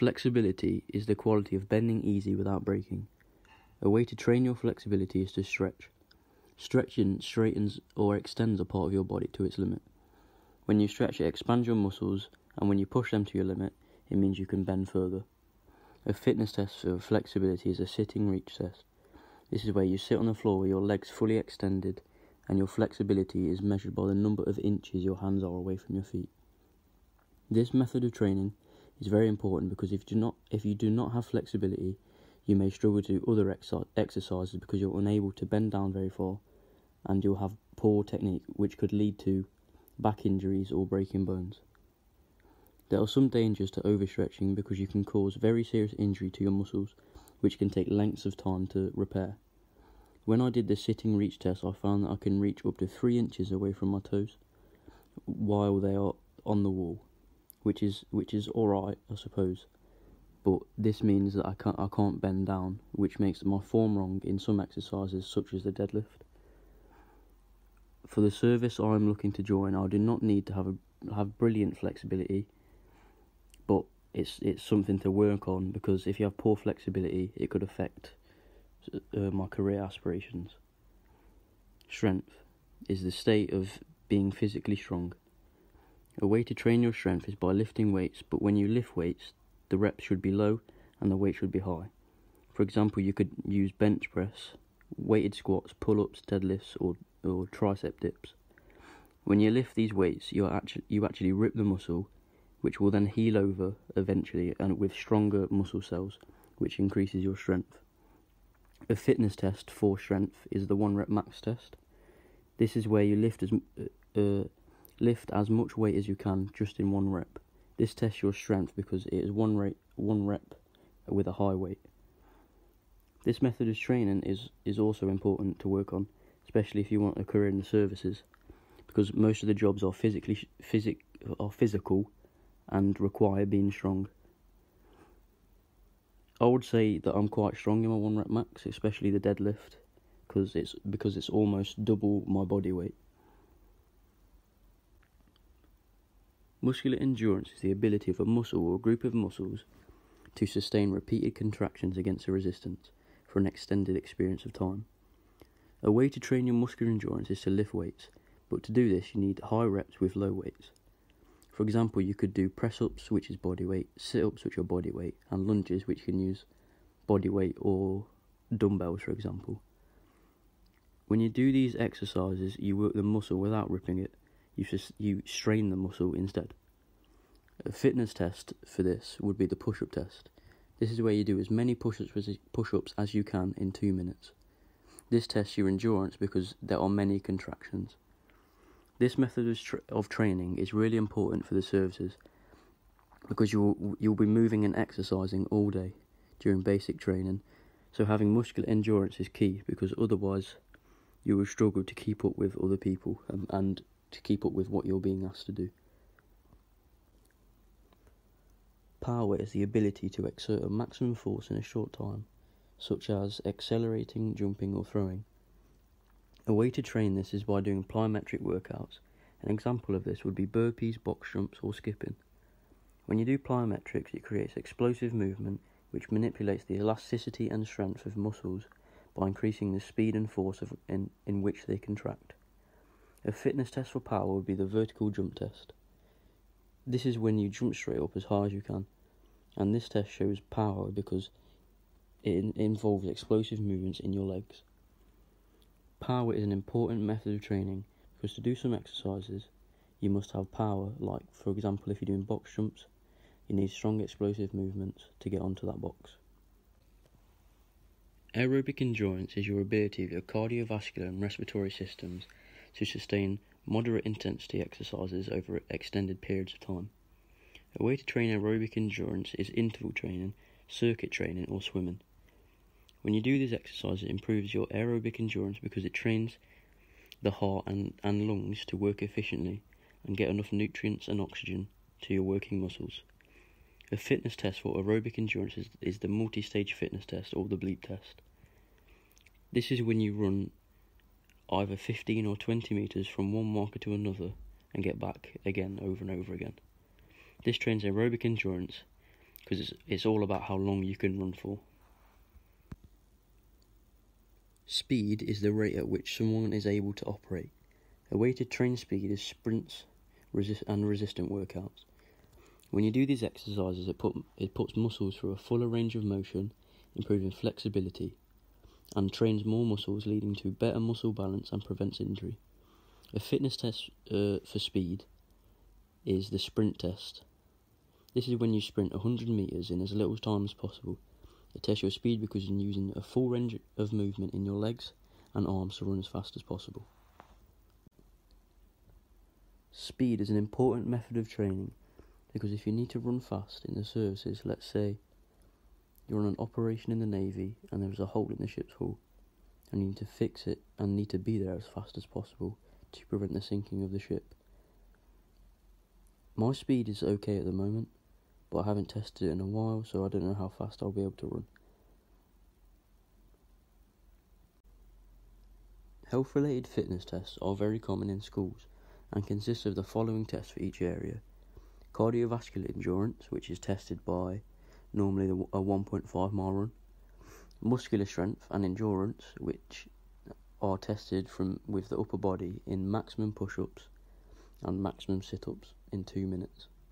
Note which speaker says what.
Speaker 1: Flexibility is the quality of bending easy without breaking. A way to train your flexibility is to stretch. Stretching straightens or extends a part of your body to its limit. When you stretch, it expands your muscles, and when you push them to your limit, it means you can bend further. A fitness test for flexibility is a sitting reach test. This is where you sit on the floor with your legs fully extended, and your flexibility is measured by the number of inches your hands are away from your feet. This method of training is very important because if you do not if you do not have flexibility, you may struggle to do other ex- exercises because you're unable to bend down very far, and you'll have poor technique, which could lead to back injuries or breaking bones. There are some dangers to overstretching because you can cause very serious injury to your muscles, which can take lengths of time to repair. When I did the sitting reach test, I found that I can reach up to three inches away from my toes while they are on the wall which is which is all right, I suppose. But this means that I can't I can't bend down, which makes my form wrong in some exercises, such as the deadlift. For the service I'm looking to join, I do not need to have a have brilliant flexibility, but it's it's something to work on because if you have poor flexibility, it could affect uh, my career aspirations. Strength is the state of being physically strong. A way to train your strength is by lifting weights, but when you lift weights, the reps should be low and the weight should be high. For example, you could use bench press, weighted squats, pull ups, deadlifts, or, or tricep dips. When you lift these weights, you actually you actually rip the muscle, which will then heal over eventually, and with stronger muscle cells, which increases your strength. A fitness test for strength is the one rep max test. This is where you lift as uh, uh Lift as much weight as you can just in one rep. This tests your strength because it is one, rate, one rep with a high weight. This method of training is, is also important to work on, especially if you want a career in the services, because most of the jobs are physically physic are physical and require being strong. I would say that I'm quite strong in my one rep max, especially the deadlift, because it's because it's almost double my body weight. Muscular endurance is the ability of a muscle or group of muscles to sustain repeated contractions against a resistance for an extended experience of time. A way to train your muscular endurance is to lift weights, but to do this you need high reps with low weights. For example, you could do press ups, which is body weight, sit ups, which are body weight, and lunges, which can use body weight or dumbbells, for example. When you do these exercises, you work the muscle without ripping it, you just you strain the muscle instead. A fitness test for this would be the push-up test. This is where you do as many push-ups as you can in 2 minutes. This tests your endurance because there are many contractions. This method of, tra- of training is really important for the services because you'll you'll be moving and exercising all day during basic training. So having muscular endurance is key because otherwise you will struggle to keep up with other people um, and, and to keep up with what you're being asked to do. Power is the ability to exert a maximum force in a short time, such as accelerating, jumping, or throwing. A way to train this is by doing plyometric workouts. An example of this would be burpees, box jumps, or skipping. When you do plyometrics, it creates explosive movement which manipulates the elasticity and strength of muscles by increasing the speed and force of, in, in which they contract. A fitness test for power would be the vertical jump test. This is when you jump straight up as high as you can, and this test shows power because it in- involves explosive movements in your legs. Power is an important method of training because to do some exercises, you must have power, like, for example, if you're doing box jumps, you need strong explosive movements to get onto that box. Aerobic endurance is your ability of your cardiovascular and respiratory systems to sustain moderate intensity exercises over extended periods of time. A way to train aerobic endurance is interval training, circuit training, or swimming. When you do these exercises, it improves your aerobic endurance because it trains the heart and, and lungs to work efficiently and get enough nutrients and oxygen to your working muscles. A fitness test for aerobic endurance is, is the multi stage fitness test or the bleep test. This is when you run either 15 or 20 metres from one marker to another and get back again over and over again. This trains aerobic endurance because it's, it's all about how long you can run for. Speed is the rate at which someone is able to operate. A way to train speed is sprints resist, and resistant workouts. When you do these exercises, it, put, it puts muscles through a fuller range of motion, improving flexibility, and trains more muscles, leading to better muscle balance and prevents injury. A fitness test uh, for speed is the sprint test. This is when you sprint 100 metres in as little time as possible. It tests your speed because you're using a full range of movement in your legs and arms to run as fast as possible. Speed is an important method of training because if you need to run fast in the services, let's say you're on an operation in the Navy and there's a hole in the ship's hull, and you need to fix it and need to be there as fast as possible to prevent the sinking of the ship. My speed is okay at the moment, but I haven't tested it in a while, so I don't know how fast I'll be able to run. Health related fitness tests are very common in schools and consist of the following tests for each area cardiovascular endurance, which is tested by normally a 1.5 mile run, muscular strength and endurance, which are tested from with the upper body in maximum push-ups and maximum sit-ups in 2 minutes.